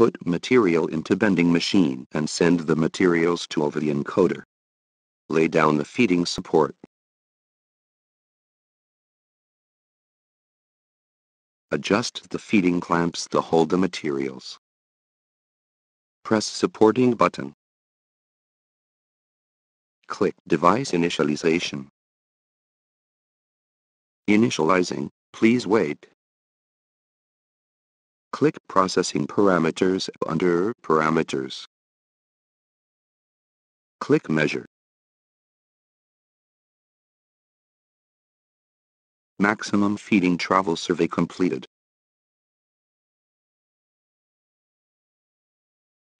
Put material into bending machine and send the materials to over the encoder. Lay down the feeding support. Adjust the feeding clamps to hold the materials. Press supporting button. Click Device Initialization. Initializing, please wait. Click Processing Parameters under Parameters. Click Measure. Maximum feeding travel survey completed.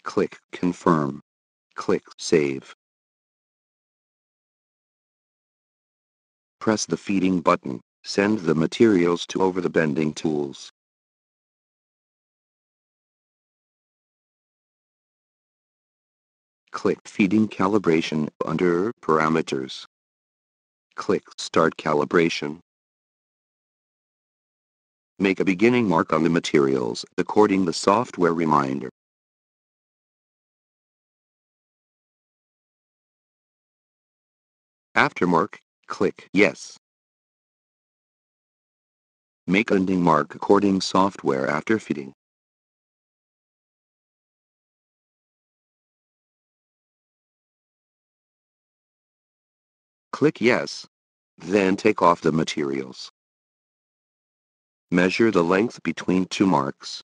Click Confirm. Click Save. Press the feeding button. Send the materials to over the bending tools. Click Feeding Calibration under Parameters. Click Start Calibration. Make a beginning mark on the materials according the software reminder. After mark, click Yes. Make ending mark according software after feeding. Click Yes. Then take off the materials. Measure the length between two marks.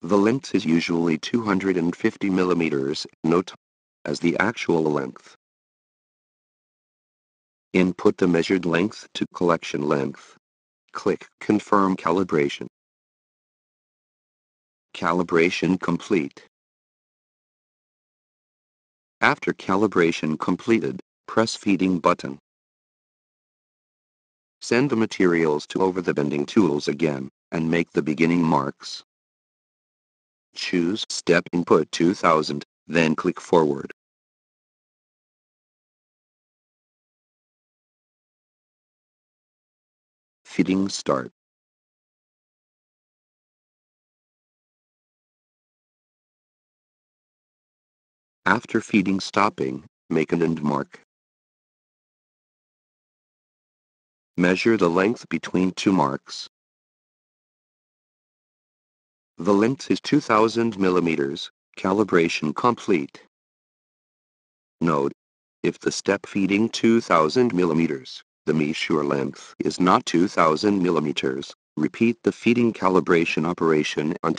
The length is usually 250 millimeters, note, as the actual length. Input the measured length to collection length. Click Confirm Calibration. Calibration complete. After calibration completed, press feeding button. Send the materials to over the bending tools again, and make the beginning marks. Choose Step Input 2000, then click Forward. Feeding Start. After feeding stopping, make an end mark. Measure the length between two marks. The length is 2000 millimeters, calibration complete. Note, if the step feeding 2000 millimeters, the measure length is not 2000 millimeters, repeat the feeding calibration operation until